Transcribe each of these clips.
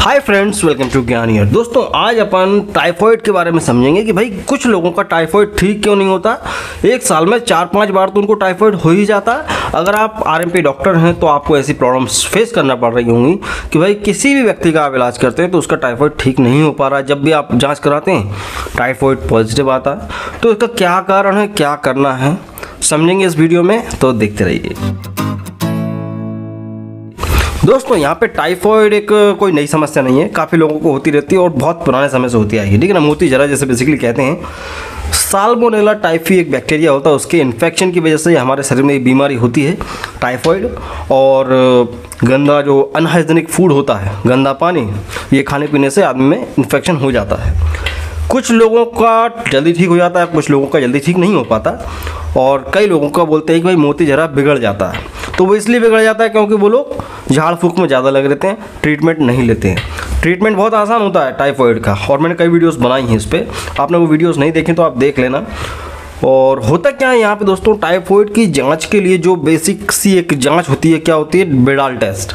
Hi friends welcome to Gyan year दोस्तों, आज अपन typhoid के बारे में समझेंगे कि भाई, कुछ लोगों का टाइफॉइड ठीक क्यों नहीं होता? एक साल में चार पाँच बार तो उनको टाइफॉइड हो ही जाता। है अगर आप आरएमपी डॉक्टर हैं तो आपको ऐसी प्रॉब्लम्स फेस करना पड़ रही होंगी कि भाई, किसी भी व्यक्ति का आप इलाज करते हैं तो उसका टाइफॉइड ठीक नहीं हो पा रहा। जब भी आप जाँच कराते हैं टाइफॉइड पॉजिटिव आता है। तो इसका क्या कारण है, क्या करना है, समझेंगे इस वीडियो में तो देखते रहिए। दोस्तों, यहाँ पे टाइफॉइड एक कोई नई समस्या नहीं है। काफ़ी लोगों को होती रहती है और बहुत पुराने समय से होती आई है। ठीक है ना, मोती जरा जैसे बेसिकली कहते हैं, साल्मोनेला टाइफी एक बैक्टीरिया होता है, उसके इन्फेक्शन की वजह से हमारे शरीर में एक बीमारी होती है टाइफॉइड और गंदा जो अनहाइजेनिक फ़ूड होता है, गंदा पानी, ये खाने पीने से आदमी में इन्फेक्शन हो जाता है। कुछ लोगों का जल्दी ठीक हो जाता है, कुछ लोगों का जल्दी ठीक नहीं हो पाता और कई लोगों का बोलते हैं कि भाई मोती जरा बिगड़ जाता है। तो वो इसलिए बिगड़ जाता है क्योंकि वो लोग झाड़ फूक में ज़्यादा लग रहते हैं ट्रीटमेंट नहीं लेते हैं। ट्रीटमेंट बहुत आसान होता है टाइफॉइड का, और मैंने कई वीडियोस बनाई हैं इस पर आपने वो वीडियोस नहीं देखें तो आप देख लेना। और होता क्या है यहाँ पे दोस्तों टाइफॉइड की जाँच के लिए जो बेसिक सी एक जाँच होती है, क्या होती है? बिडाल टेस्ट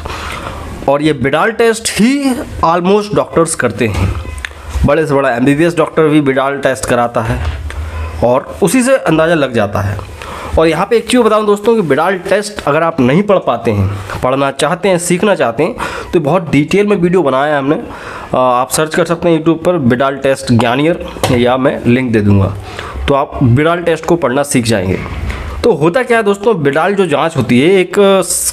और ये बिडाल टेस्ट ही ऑलमोस्ट डॉक्टर्स करते हैं। बड़े से बड़ा एमबीबीएस डॉक्टर भी बिडाल टेस्ट कराता है, और उसी से अंदाज़ा लग जाता है। और यहाँ पे एक चीज़ बताऊँ दोस्तों कि बिडाल टेस्ट अगर आप नहीं पढ़ पाते हैं, पढ़ना चाहते हैं, सीखना चाहते हैं तो बहुत डिटेल में वीडियो बनाया है हमने। आप सर्च कर सकते हैं यूट्यूब पर बिडाल टेस्ट ज्ञानियर, या मैं लिंक दे दूँगा। तो आप बिडाल टेस्ट को पढ़ना सीख जाएँगे। तो होता क्या है दोस्तों बिडाल जो जाँच होती है, एक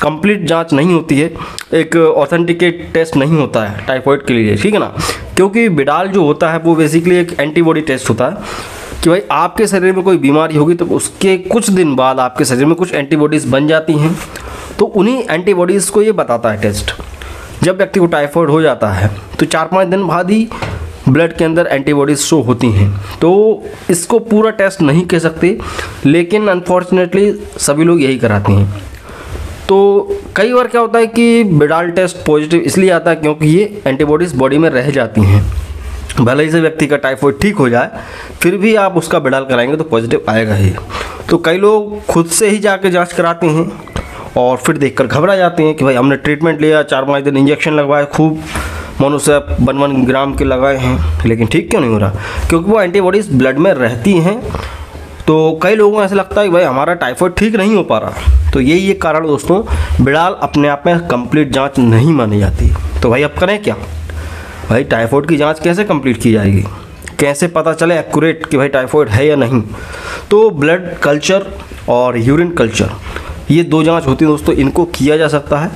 कंप्लीट जाँच नहीं होती है, एक ऑथेंटिकेट टेस्ट नहीं होता है टाइफॉइड के लिए, ठीक है ना? क्योंकि बिडाल जो होता है, वो बेसिकली एक एंटीबॉडी टेस्ट होता है। कि भाई आपके शरीर में कोई बीमारी होगी तो उसके कुछ दिन बाद आपके शरीर में कुछ एंटीबॉडीज़ बन जाती हैं। तो उन्हीं एंटीबॉडीज़ को ये बताता है टेस्ट जब व्यक्ति को टाइफॉइड हो जाता है तो चार पाँच दिन बाद ही ब्लड के अंदर एंटीबॉडीज शो होती हैं। तो इसको पूरा टेस्ट नहीं कह सकते, लेकिन अनफॉर्चुनेटली सभी लोग यही कराते हैं। तो कई बार क्या होता है कि बिडाल टेस्ट पॉजिटिव इसलिए आता है क्योंकि ये एंटीबॉडीज़ बॉडी में रह जाती हैं। भले ही से व्यक्ति का टाइफॉइड ठीक हो जाए, फिर भी आप उसका बिडाल कराएँगे तो पॉजिटिव आएगा ही। तो कई लोग खुद से ही जाके जाँच कराते हैं और फिर देखकर घबरा जाते हैं कि भाई हमने ट्रीटमेंट लिया, चार पाँच दिन इंजेक्शन लगवाए, खूब मनुष्य वन वन ग्राम के लगाए हैं, लेकिन ठीक क्यों नहीं हो रहा? क्योंकि वो एंटीबॉडीज़ ब्लड में रहती हैं। तो कई लोगों को ऐसा लगता है कि भाई हमारा टाइफॉइड ठीक नहीं हो पा रहा। तो यही एक कारण दोस्तों, बिडाल अपने आप में कंप्लीट जाँच नहीं मानी जाती। तो भाई अब करें क्या? भाई टाइफॉइड की जाँच कैसे कंप्लीट की जाएगी? कैसे पता चले एक्यूरेट कि भाई टाइफॉइड है या नहीं? तो ब्लड कल्चर और यूरिन कल्चर ये दो जाँच होती है दोस्तों, इनको किया जा सकता है।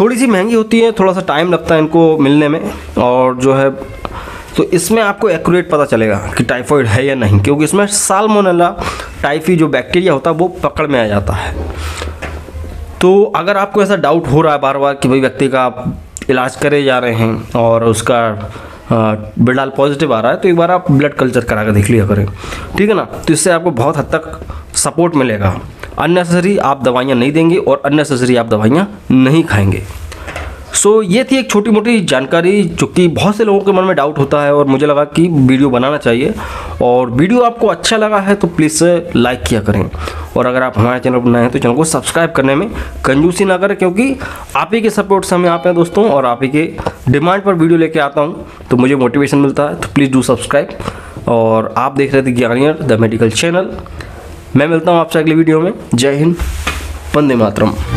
थोड़ी सी महँगी होती है थोड़ा सा टाइम लगता है इनको मिलने में, और जो है तो इसमें आपको एक्यूरेट पता चलेगा कि टाइफॉइड है या नहीं, क्योंकि इसमें सालमोनेला टाइफी जो बैक्टीरिया होता है, वो पकड़ में आ जाता है। तो अगर आपको ऐसा डाउट हो रहा है बार बार कि भाई व्यक्ति का इलाज करे जा रहे हैं और उसका बिडाल पॉजिटिव आ रहा है तो एक बार आप ब्लड कल्चर करा कर देख लिया करें। ठीक है ना? तो इससे आपको बहुत हद तक सपोर्ट मिलेगा। अननेसेसरी आप दवाइयाँ नहीं देंगे और अननेसेसरी आप दवाइयाँ नहीं खाएँगे। सो ये थी एक छोटी मोटी जानकारी जो कि बहुत से लोगों के मन में डाउट होता है और मुझे लगा कि वीडियो बनाना चाहिए। और वीडियो आपको अच्छा लगा है तो प्लीज़ लाइक किया करें। और अगर आप हमारे चैनल पर नए हैं तो चैनल को सब्सक्राइब करने में कंजूसी ना करें क्योंकि आप ही के सपोर्ट से हमें आप हैं दोस्तों और आप ही के डिमांड पर वीडियो लेके आता हूँ। तो मुझे मोटिवेशन मिलता है तो प्लीज़ डू सब्सक्राइब और आप देख रहे थे ज्ञानियर द मेडिकल चैनल मैं मिलता हूँ आपसे अगली वीडियो में। जय हिंद, वंदे मातरम।